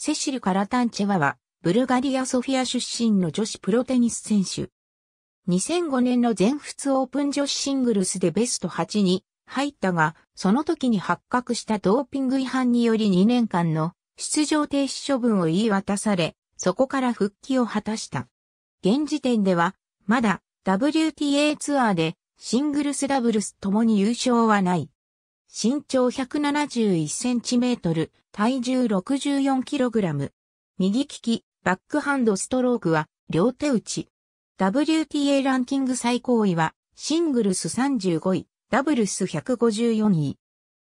セシル・カラタンチェワは、ブルガリア・ソフィア出身の女子プロテニス選手。2005年の全仏オープン女子シングルスでベスト8に入ったが、その時に発覚したドーピング違反により2年間の出場停止処分を言い渡され、そこから復帰を果たした。現時点では、まだ WTA ツアーでシングルスダブルスともに優勝はない。身長171センチメートル、体重64キログラム。右利き、バックハンドストロークは両手打ち。WTA ランキング最高位はシングルス35位、ダブルス154位。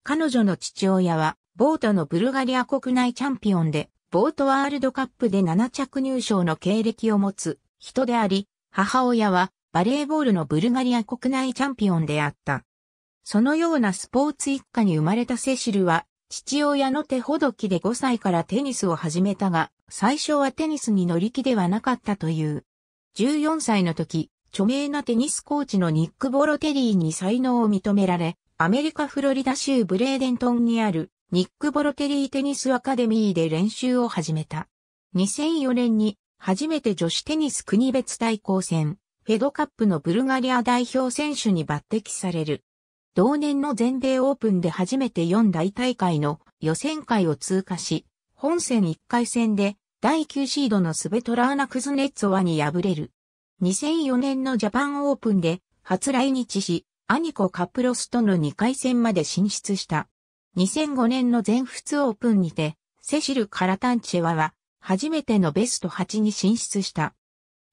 彼女の父親はボートのブルガリア国内チャンピオンで、ボートワールドカップで7着入賞の経歴を持つ人であり、母親はバレーボールのブルガリア国内チャンピオンであった。そのようなスポーツ一家に生まれたセシルは、父親の手ほどきで5歳からテニスを始めたが、最初はテニスに乗り気ではなかったという。14歳の時、著名なテニスコーチのニック・ボロテリーに才能を認められ、アメリカ・フロリダ州ブレーデントンにあるニック・ボロテリーテニスアカデミーで練習を始めた。2004年に初めて女子テニス国別対抗戦、フェドカップのブルガリア代表選手に抜擢される。同年の全米オープンで初めて4大大会の予選会を通過し、本戦1回戦で第9シードのスベトラーナ・クズネッツォワに敗れる。2004年のジャパンオープンで初来日し、アニコ・カプロスとの2回戦まで進出した。2005年の全仏オープンにて、セシル・カラタンチェワは、初めてのベスト8に進出した。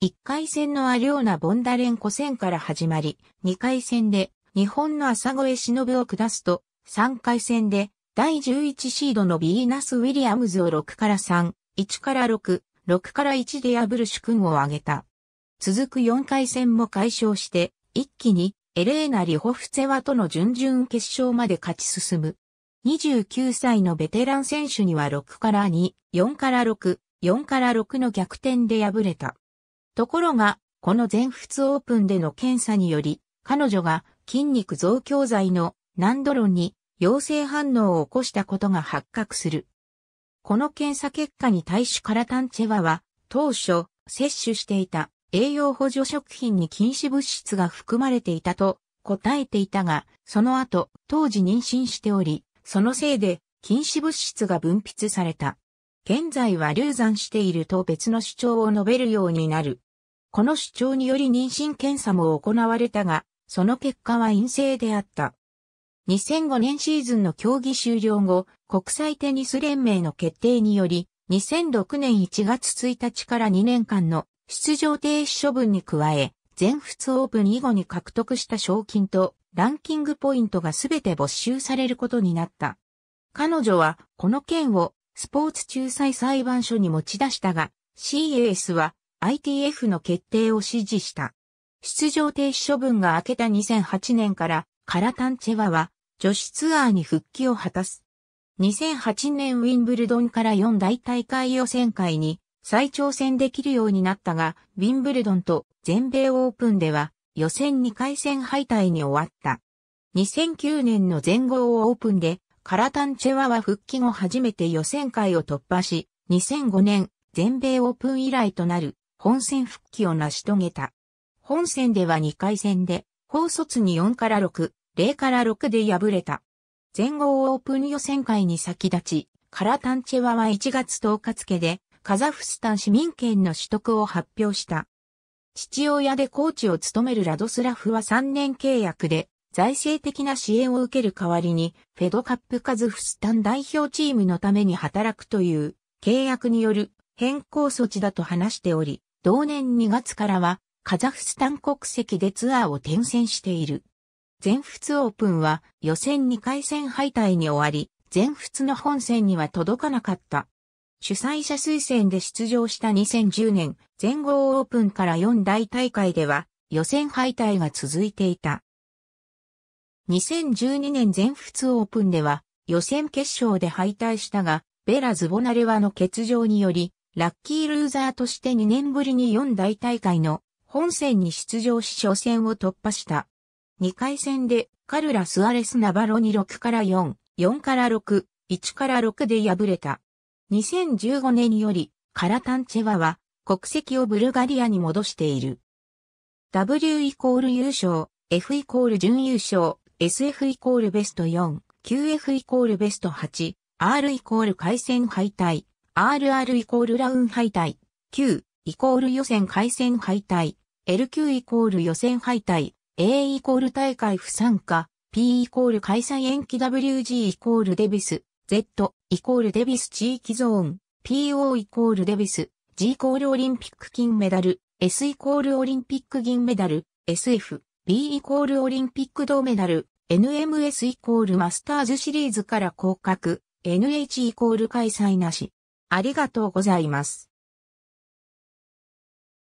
1回戦のアリョーナ・ボンダレンコ戦から始まり、2回戦で日本の朝越忍を下すと、3回戦で第11シードのビーナス・ウィリアムズを6から3、1から6、6から1で破る主君を挙げた。続く4回戦も解消して、一気にエレーナ・リホフツェワとの準々決勝まで勝ち進む。29歳のベテラン選手には6から2、4から6、4から6の逆転で敗れた。ところが、この全仏オープンでの検査により、彼女が筋肉増強剤のナンドロンに陽性反応を起こしたことが発覚する。この検査結果に対しカラタンチェワは当初摂取していた栄養補助食品に禁止物質が含まれていたと答えていたが、その後当時妊娠しており、そのせいで禁止物質が分泌された。現在は流産していると別の主張を述べるようになる。この主張により妊娠検査も行われたが、その結果は陰性であった。2005年シーズンの競技終了後、国際テニス連盟の決定により、2006年1月1日から2年間の出場停止処分に加え、全仏オープン以後に獲得した賞金とランキングポイントがすべて没収されることになった。彼女はこの件をスポーツ仲裁裁判所に持ち出したが、CAS は ITF の決定を支持した。出場停止処分が明けた2008年からカラタンチェワは女子ツアーに復帰を果たす。2008年ウィンブルドンから4大大会予選会に再挑戦できるようになったが、ウィンブルドンと全米オープンでは予選2回戦敗退に終わった。2009年の全豪オープンでカラタンチェワは復帰後初めて予選会を突破し、2005年全米オープン以来となる本戦復帰を成し遂げた。本戦では2回戦で、高卒に4から6、0から6で敗れた。全豪オープン予選会に先立ち、カラタンチェワは1月10日付で、カザフスタン市民権の取得を発表した。父親でコーチを務めるラドスラフは3年契約で、財政的な支援を受ける代わりに、フェドカップカズフスタン代表チームのために働くという契約による変更措置だと話しており、同年2月からはカザフスタン国籍でツアーを転戦している。全仏オープンは予選2回戦敗退に終わり、全仏の本戦には届かなかった。主催者推薦で出場した2010年全豪オープンから4大大会では予選敗退が続いていた。2012年全仏オープンでは予選決勝で敗退したが、ベラ・ズボナレワの欠場によりラッキールーザーとして2年ぶりに4大大会の本戦に出場し初戦を突破した。2回戦でカルラ・スアレス・ナバロに6から4、4から6、1から6で敗れた。2015年によりカラタンチェワは国籍をブルガリアに戻している。W イコール優勝、F イコール準優勝、SF イコールベスト4、QF イコールベスト8、R イコール回戦敗退、RR イコールラウン敗退、Q イコール予選回戦敗退、LQ イコール予選敗退、A イコール大会不参加、P イコール開催延期 WG イコールデビス、Z イコールデビス地域ゾーン、PO イコールデビス、G イコールオリンピック金メダル、S イコールオリンピック銀メダル、SF、B イコールオリンピック銅メダル、NMS イコールマスターズシリーズから降格、NH イコール開催なし。ありがとうございます。